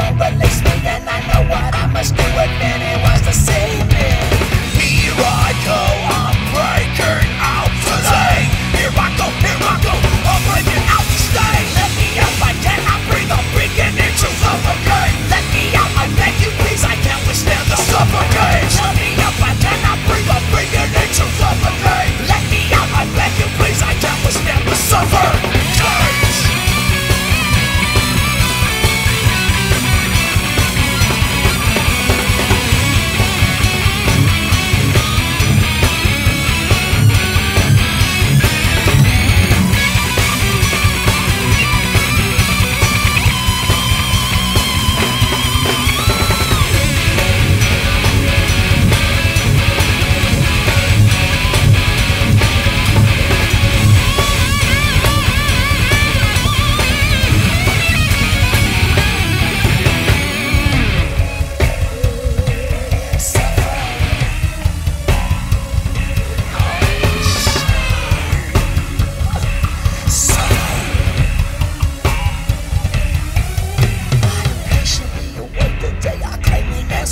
vai, vai.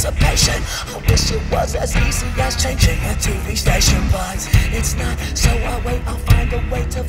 Anticipation. Oh, I wish it was as easy as changing a TV station, but it's not. So I wait, I'll find a way to